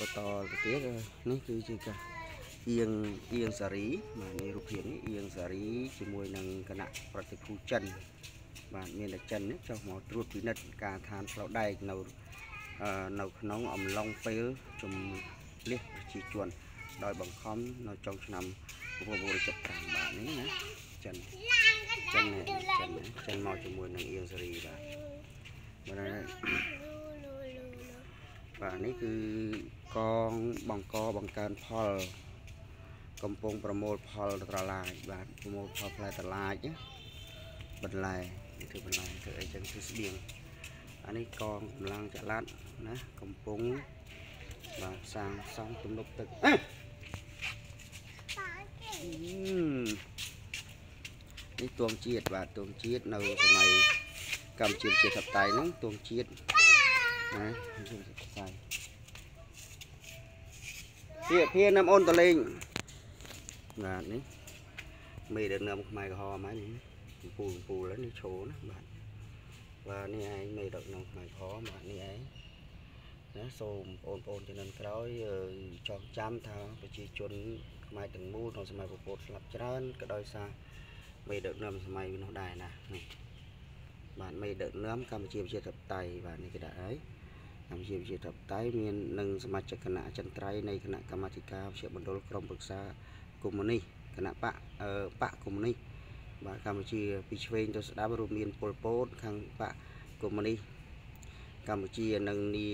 បន្តទៅទៀតនេះគឺជាការអៀងអៀងសារីបាទនេះរូបភាពនេះអៀងសារីជាមួយនឹងគណៈប្រតិភូចិនបាទមានតែចិននេះចុះមកត្រួតពិនិត្យការឋានផ្លូវដែកនៅអឺនៅក្នុងអំឡុងពេលជំលះប្រជាជន ដោយបង្ខំនៅចុងឆ្នាំ1975បាទនេះណាចិនចិននេះចិននេះចិនមកជាមួយនឹងអៀងសារីបាទបាទ បាទនេះគឺកងបង្កបង្កើនផល កំពុងប្រមូលផលត្រឡាចបាទប្រមូលផលផ្លែត្រឡាចណាបន្លែនេះធ្វើបន្លែធ្វើអីចឹងធ្វើស្បៀងអានេះកងកម្លាំងចល័តណាកំពុងបាទសាងសង់ទំនប់ទឹកអេនេះទួងជាតិបាទទួងជាតិនៅសម័យកម្ពុជាជាធិបតេយ្យហ្នឹងទួងជាតិណាជាធិបតេយ្យ ភាភានាំអូនតលេងបាទនេះមេដឹកនាំខ្មែរក្រហមហើយនេះកំពូលកំពូលហើយនេះឈោណាបាទបាទនេះឯងមេដឹកនាំខ្មែរក្រហមបាទនេះឯងណាសូមបងប្អូនជំនាន់ក្រោយអឺចងចាំថាប្រជាជនខ្មែរទាំងមូលក្នុងសម័យពពុទ្ធស្លាប់ច្រើនក៏ដោយសារមេដឹកនាំសម័យនោះដែរណានេះបាទមេដឹកនាំកម្ពុជាប្រជាធិបតេយ្យបាទនេះគេដាក់ហើយ កម្ពុជាប្រជាធិបតេយ្យមាននឹងសមាជិកគណៈអចិន្ត្រៃយ៍នៃគណៈកម្មាធិការវិជ្ជាមណ្ឌលក្រមប្រឹក្សាកុម្មុយនីសគណៈបកអឺបកកុម្មុយនីសបាទកម្ពុជាពីឆ្វេងទៅស្ដាំរួមមានពលពតខាងបកកុម្មុយនីសកម្ពុជានិងនា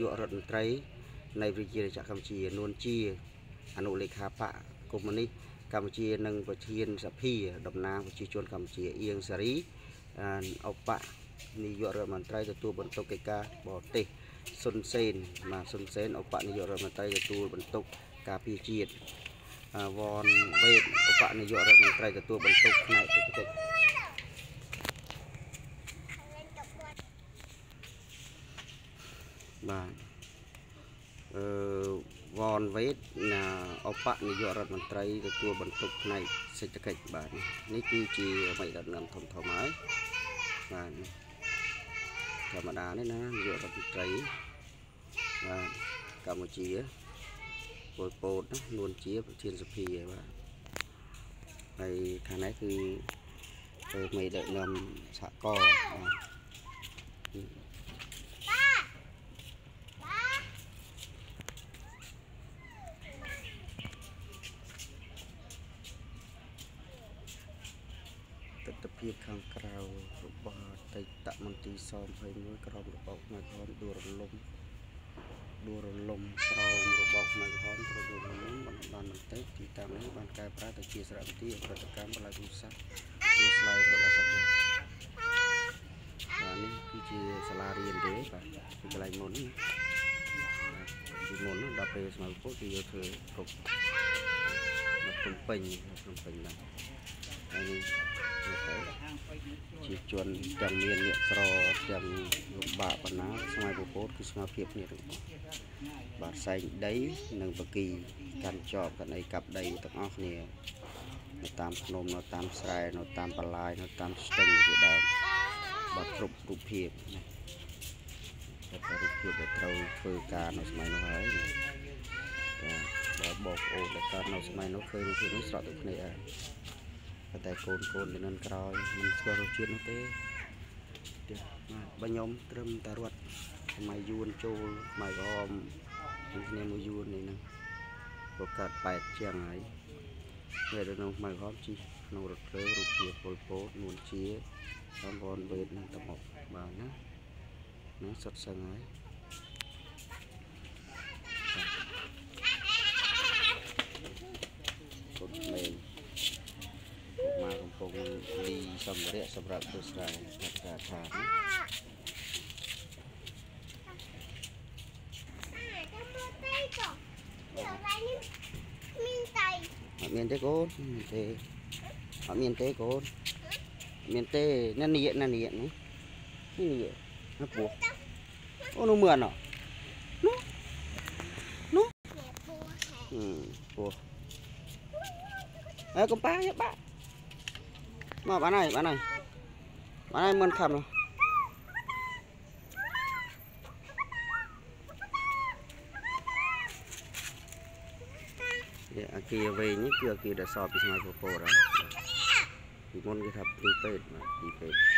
យករដ្ឋមន្ត្រី នៃប្រជារាជកម្ពុជានួនជាអនុលេខាបកកុម្មុយនីសកម្ពុជានិងប្រធានសភាតំណាងប្រជាជនកម្ពុជាអៀងសារីអឧប នាយករដ្ឋមន្ត្រីទទួលបន្ទុកកិច្ចការបរទេសសុនសេនបាទសុនសេនឧបនាយករដ្ឋមន្ត្រីទទួលបន្ទុកការពារជាតិអាវ៉នវេតឧបនាយករដ្ឋមន្ត្រីទទួលបន្ទុកផ្នែកសេដ្ឋកិច្ចបាទអឺវ៉នវេតណាឧបនាយករដ្ឋមន្ត្រីទទួលបន្ទុកផ្នែកសេដ្ឋកិច្ចបាទនេះគឺជាអ្វីដែលនាំធំធំហើយបាទនេះ ធម្មតានេះណានាយករដ្ឋមន្ត្រីបាទកម្ពុជាពលពតណានួនជាប្រធានសភាបាទហើយខាងនេះគឺពេលមេដឹកនាំសហគមន៍បាទទស្សនភាពខាងក្រៅរបស់អតីត មន្ទីរស21ក្រមរបបខ្មែរក្រហមដួលរលំដួលរលំក្រមរបបខ្មែរក្រហមត្រូវដួលរលំបណ្ដានបន្តិចទីតាំងនេះបានកែប្រែទៅជាសារមន្ទីរអក្រិតកម្មបលាយភូមិសាស្ត្រជាស្លាយរត់ដល់សក្តិបាទនេះគឺជាសាលារៀនទេបាទពីកន្លែងមុនណាបាទពីមុនណាដល់ពេលស្មៅពុទ្ធគឺយកធ្វើគ្រប់នៅភ្នំពេញនៅភ្នំពេញបាទហើយនេះ ជាជនទាំងមានអ្នកក្រទាំងលំបាកបណ្ណាស្ម័យពពោតគឺស្មារភាពនេះទាំងអស់បាទសែងដីនិងបកីកាន់ចប់កណីកាប់ដីទាំងអស់គ្នានៅតាមភ្នំនៅតាមស្រែនៅតាមបលាយនៅតាមស្ទឹងជាដើមបាទគ្រប់រូបភាពណាតែរូបភាពដែលត្រូវធ្វើការនៅសម័យនោះហើយបាទបើបងប្អូនដែលកើតនៅសម័យនោះឃើញរូបភាពនេះស្រក់ទឹកភ្នែកហើយ ប៉ុន្តែកូនកូនជំនាន់ក្រោយមិនស្គាល់រសជាតិនោះទេទៀតបាទបើខ្ញុំត្រឹមតែរត់សម័យយួនចូលសម័យក្រហមនឹងគ្នាមួយយួននេះហ្នឹងក៏កើតប៉ែតជាងហើយពេលនៅក្នុងសម័យក្រហមជីក្នុងរថភ្លើងរូបភាពពលពតនួនជាតំបន់វេតនឹងទៅមកបាទណានឹងសុទ្ធសឹងហើយកូនក្មេ ងមកកំពុងលីសម្ភារៈសម្រាប់ធ្វើស្រែកាត់ការថាណាអត់មានទេកូនមានទេអត់មានទេកូនមានទេណានៀកណានៀកនេះនេះនៀកណាពោះអូនោះមើលអត់នោះនោះពោះអើកំប៉ាយកបាក់ មកបានហើយបានហើយបានហើយមិនខំនោះវាអាគារវែងនេះគឺអាគារដែលសល់ពីស្មៅពពកហើយពីមុនគេថាពីពេទ្យមកពីពេទ្យ